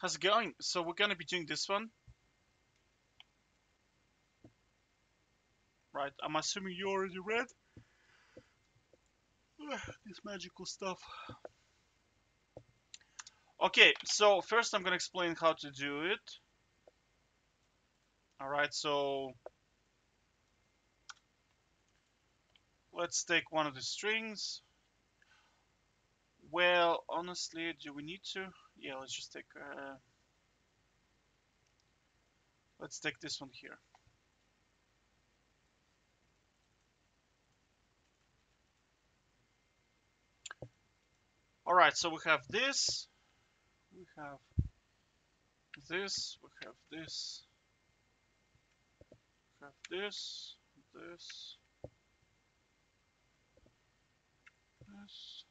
how's it going? So we're gonna be doing this one. Right, I'm assuming you already read this magical stuff. Okay, so first I'm gonna explain how to do it. Alright, so let's take one of the strings. Well, honestly, do we need to? Yeah, let's just take, uh, let's take this one here. All right, so we have this, we have this, we have this, we have this, this, this.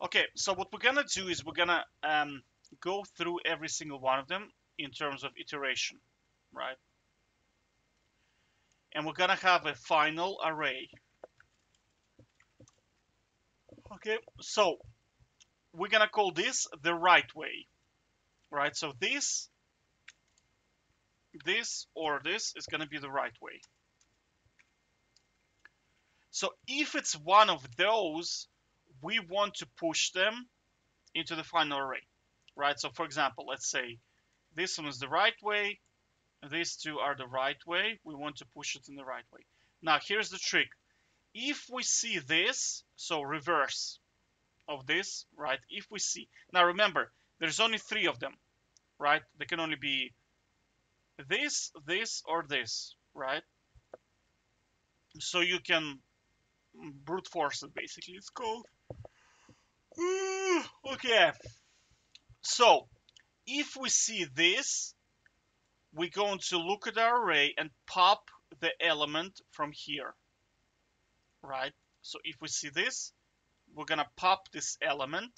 Okay, so what we're gonna do is we're gonna um, go through every single one of them in terms of iteration, right? And we're gonna have a final array. Okay, so we're gonna call this the right way, right? So this, this, or this is gonna be the right way. So if it's one of those, we want to push them into the final array, right? So for example, let's say this one is the right way, these two are the right way, we want to push it in the right way. Now here's the trick. If we see this, so reverse of this, right? If we see, now remember, there's only three of them, right? They can only be this, this, or this, right? So you can brute force it basically it's called Mm, okay. So if we see this we're going to look at our array and pop the element from here right? So if we see this we're gonna pop this element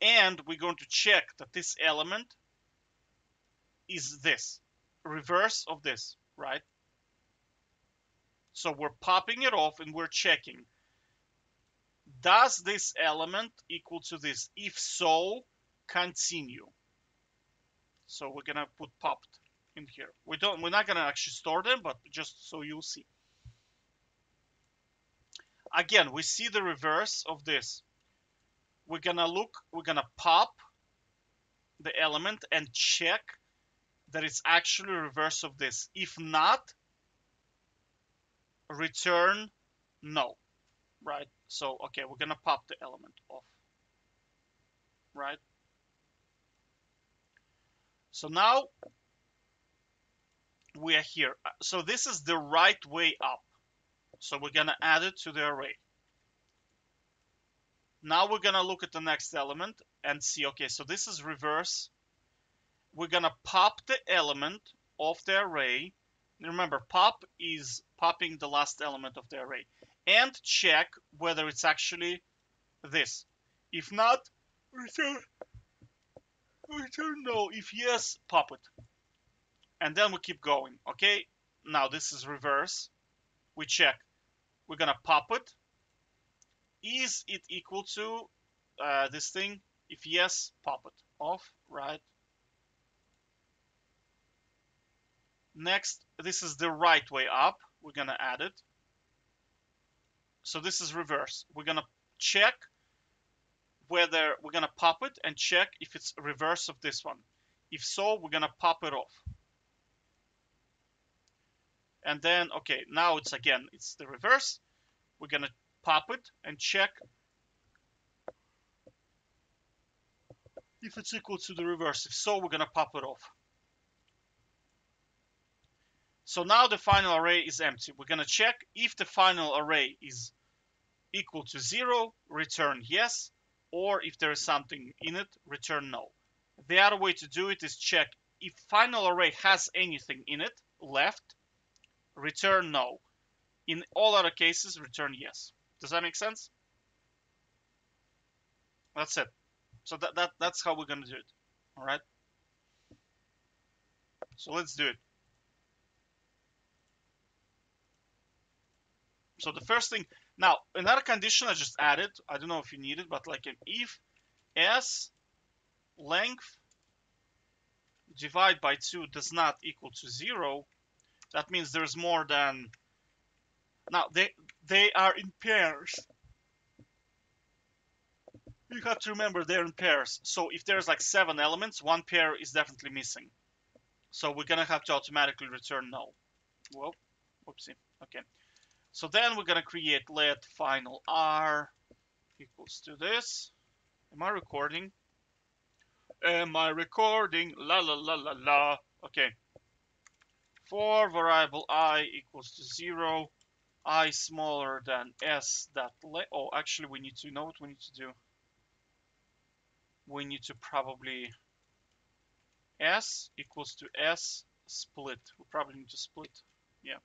and we're going to check that this element is this reverse of this right? So we're popping it off and we're checking. Does this element equal to this? If so, continue. So we're gonna put popped in here. We don't we're not gonna actually store them, but just so you'll see. Again, we see the reverse of this. We're gonna look, we're gonna pop the element and check that it's actually reverse of this. If not, return no, right? So, okay, we're gonna pop the element off, right? So now we are here. Uh, so this is the right way up. So we're gonna add it to the array. Now we're gonna look at the next element and see, okay, so this is reverse. We're gonna pop the element of the array remember pop is popping the last element of the array and check whether it's actually this. If not return return no if yes pop it. And then we keep going okay? Now this is reverse. We check. We're gonna pop it. Is it equal to uh, this thing? If yes pop it. Off right. Next, this is the right way up. We're to add it. So this is reverse. We're going to check whether we're going to pop it and check if it's reverse of this one. If so, we're going to pop it off. And then, okay, now it's again, it's the reverse. We're going to pop it and check if it's equal to the reverse. If so, we're going to pop it off. So now the final array is empty. We're going to check if the final array is equal to zero, return yes, or if there is something in it, return no. The other way to do it is check if final array has anything in it left, return no. In all other cases, return yes. Does that make sense? That's it. So that, that that's how we're going to do it. All right. So let's do it. So the first thing, now another condition I just added, I don't know if you need it, but like an if s length divide by 2 does not equal to 0, that means there's more than, now they, they are in pairs. You have to remember they're in pairs. So if there's like seven elements, one pair is definitely missing. So we're gonna have to automatically return null. Well, whoopsie. Okay. So then we're gonna create let final r equals to this. Am I recording? Am I recording? La la la la la. Okay. For variable i equals to zero, i smaller than s that le oh actually we need to know what we need to do. We need to probably s equals to s split. We probably need to split. Yeah.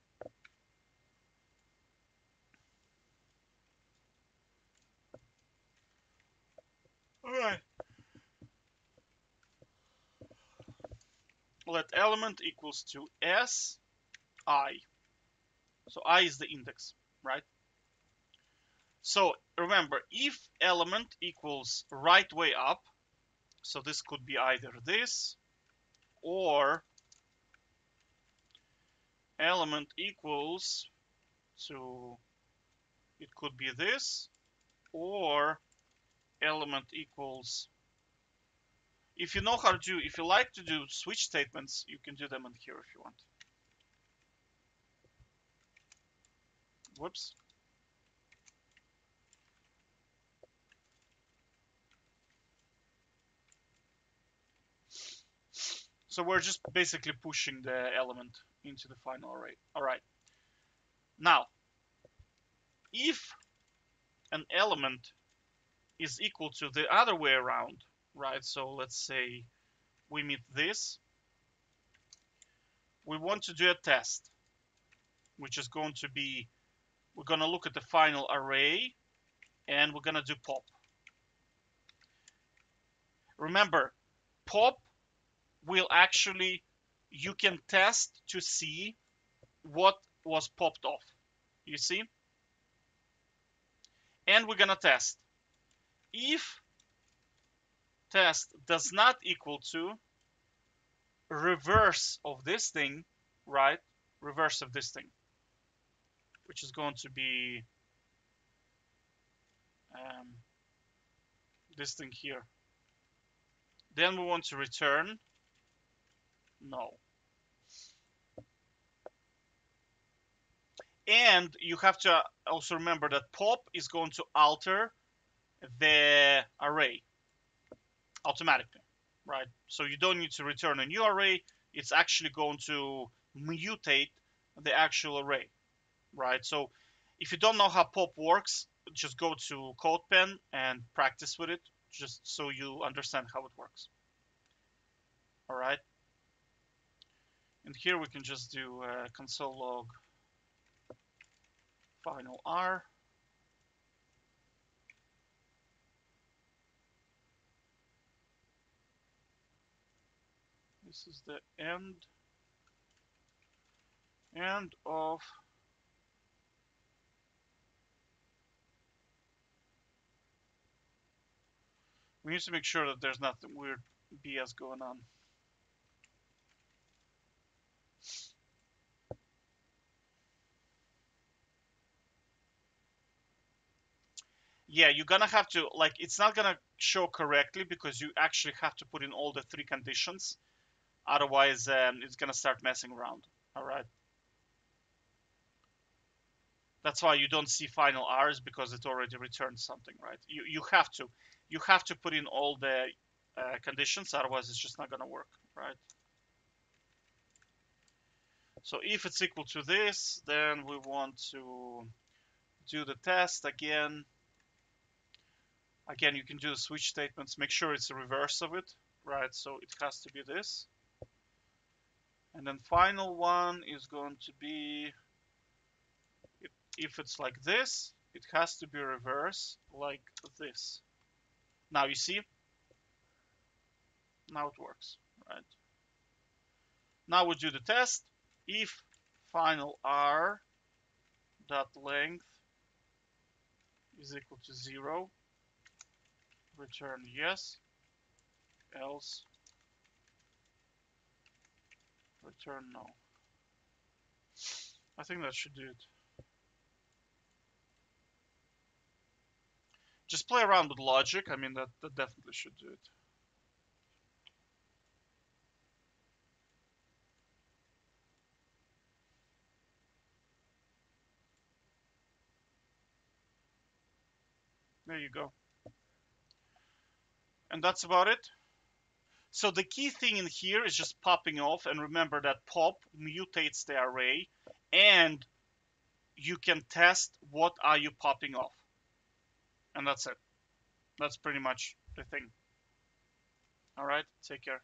All right. Let element equals to s i. So i is the index, right? So remember, if element equals right way up, so this could be either this or element equals to, it could be this or element equals if you know how to do if you like to do switch statements you can do them in here if you want. Whoops. So we're just basically pushing the element into the final array. All right. Now if an element is equal to the other way around, right? So let's say we meet this. We want to do a test, which is going to be, we're going to look at the final array and we're going to do pop. Remember, pop will actually, you can test to see what was popped off. You see? And we're going to test if test does not equal to reverse of this thing, right? Reverse of this thing, which is going to be um, this thing here. Then we want to return no. And you have to also remember that pop is going to alter the array automatically, right? So you don't need to return a new array. It's actually going to mutate the actual array, right? So if you don't know how pop works, just go to CodePen and practice with it, just so you understand how it works. All right. And here we can just do uh, console log final R. This is the end end of we need to make sure that there's nothing weird BS going on. Yeah, you're gonna have to, like, it's not gonna show correctly because you actually have to put in all the three conditions. Otherwise, um, it's going to start messing around. All right. That's why you don't see final R's because it already returned something, right? You, you have to. You have to put in all the uh, conditions, otherwise it's just not going to work, right? So if it's equal to this, then we want to do the test again. Again, you can do the switch statements. Make sure it's the reverse of it, right? So it has to be this. And then final one is going to be, if it's like this, it has to be reverse like this. Now you see, Now it works, right? Now we do the test. If final r dot length is equal to zero, return yes, else return no. I think that should do it. Just play around with logic. I mean, that, that definitely should do it. There you go. And that's about it. So the key thing in here is just popping off. And remember that pop mutates the array. And you can test what are you popping off. And that's it. That's pretty much the thing. All right, take care.